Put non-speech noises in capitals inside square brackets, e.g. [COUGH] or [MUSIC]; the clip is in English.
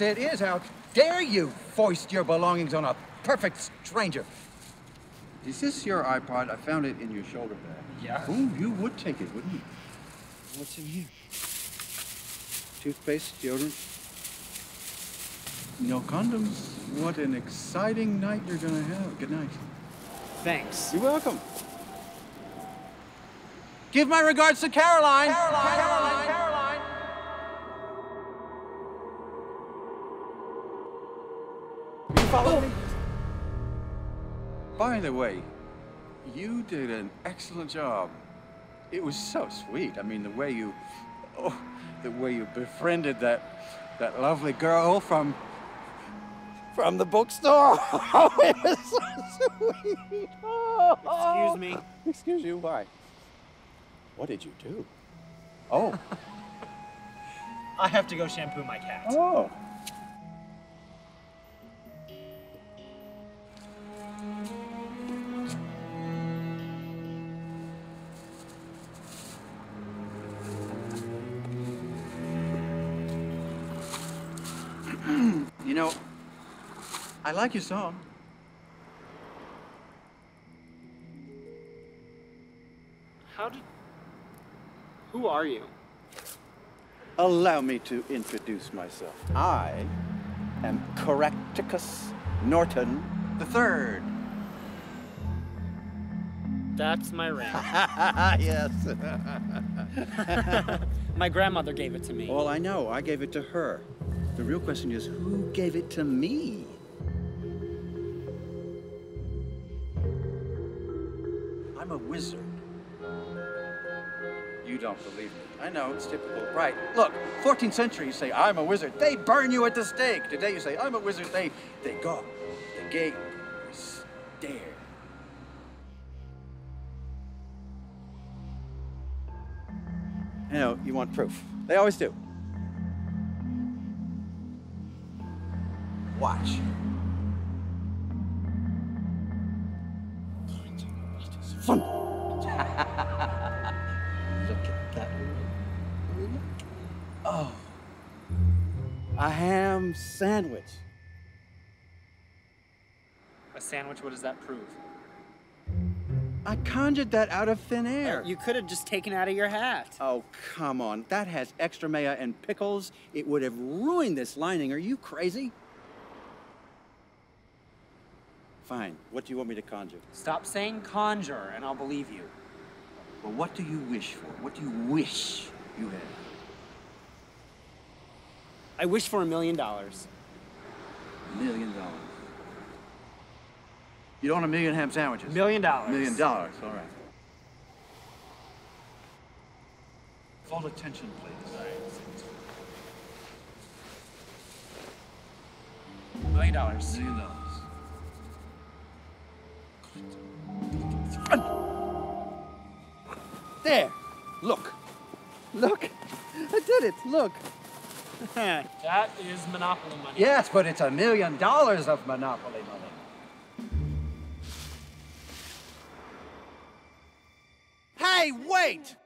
Yes, it is. How dare you foist your belongings on a perfect stranger? Is this your iPod? I found it in your shoulder bag. Yeah. Ooh, you would take it, wouldn't you? What's in here? Toothpaste, deodorant. No condoms. What an exciting night you're gonna have. Good night. Thanks. You're welcome. Give my regards to Caroline. Caroline. Caroline. Follow me? By the way, you did an excellent job. It was so sweet. I mean, the way you, oh, the way you befriended that, that lovely girl from, from the bookstore. [LAUGHS] Oh, it was so sweet. Oh. Excuse me. Oh, excuse you, why? What did you do? Oh, [LAUGHS] I have to go shampoo my cat. oh. Know, I like your song. How did. Who are you? Allow me to introduce myself. I am Caractacus Norton the Third. That's my ring. [LAUGHS] yes. [LAUGHS] my grandmother gave it to me. Well, I know. I gave it to her. The real question is, who gave it to me? I'm a wizard. You don't believe me. I know, it's typical. Right. Look, 14th century, you say, I'm a wizard. They burn you at the stake. Today you say, I'm a wizard. They, they go. The gate is stare. You know, you want proof. They always do. Watch. Fun. [LAUGHS] Look at that. Oh. A ham sandwich. A sandwich, what does that prove? I conjured that out of thin air. You could have just taken out of your hat. Oh, come on. That has extra mayo and pickles. It would have ruined this lining. Are you crazy? Fine. What do you want me to conjure? Stop saying conjure, and I'll believe you. Well, what do you wish for? What do you wish you had? I wish for a million dollars. A million dollars. You don't want a million ham sandwiches? Million dollars. Million dollars, all right. Full attention, please. Million dollars. Million dollars. There! Look! Look! I did it! Look! [LAUGHS] that is monopoly money. Yes, but it's a million dollars of monopoly money. Hey, wait!